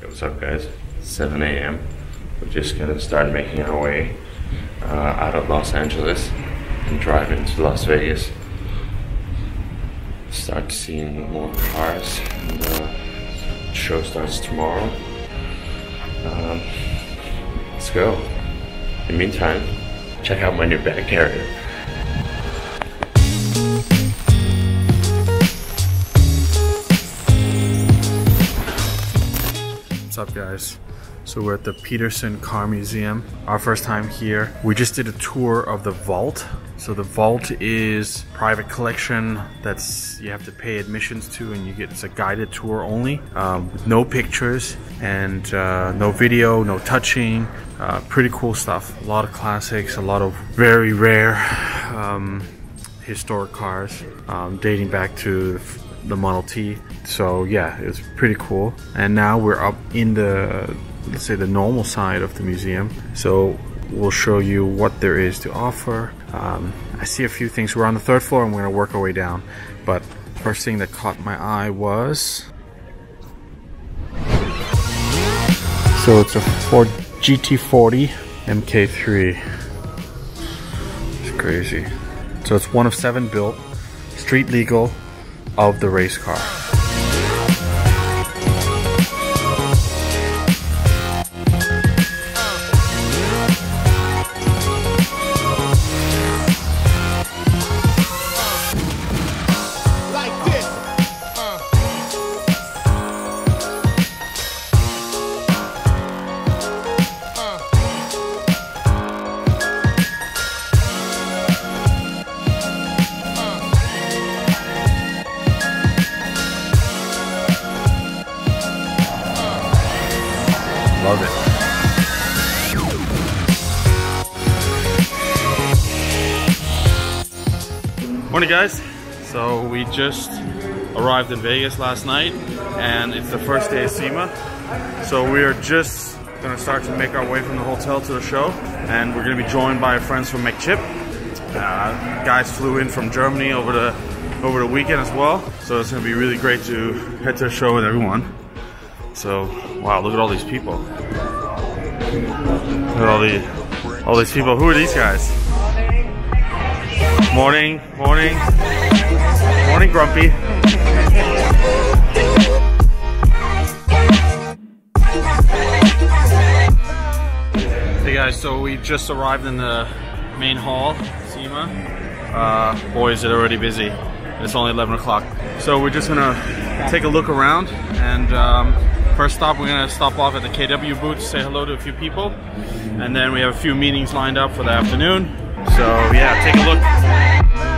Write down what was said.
Hey, what's up, guys? 7 a.m. We're just gonna start making our way uh, out of Los Angeles and drive into Las Vegas. Start seeing more cars. And, uh, show starts tomorrow. Um, let's go. In the meantime, check out my new bag carrier. What's up guys? So we're at the Peterson Car Museum. Our first time here. We just did a tour of the vault. So the vault is private collection that's you have to pay admissions to and you get it's a guided tour only um, with no pictures and uh, no video, no touching. Uh, pretty cool stuff. A lot of classics, a lot of very rare um, historic cars um, dating back to the Model T. So yeah, it's pretty cool. And now we're up in the let's say the normal side of the museum. So we'll show you what there is to offer. Um, I see a few things. We're on the third floor and we're gonna work our way down. But first thing that caught my eye was so it's a Ford GT40 MK3. It's crazy. So it's one of seven built, street legal, of the race car. Love it. Morning guys. So we just arrived in Vegas last night and it's the first day of SEMA. So we are just gonna start to make our way from the hotel to the show and we're gonna be joined by friends from McChip. Uh, guys flew in from Germany over the over the weekend as well. So it's gonna be really great to head to the show with everyone. So wow, look at all these people. Look at all the all these people. Who are these guys? Morning, morning, morning, Grumpy. Hey guys, so we just arrived in the main hall, SEMA. Uh, boy, is it already busy. It's only 11 o'clock. So we're just gonna take a look around and um, first stop we're gonna stop off at the KW booth say hello to a few people and then we have a few meetings lined up for the afternoon. So yeah, take a look.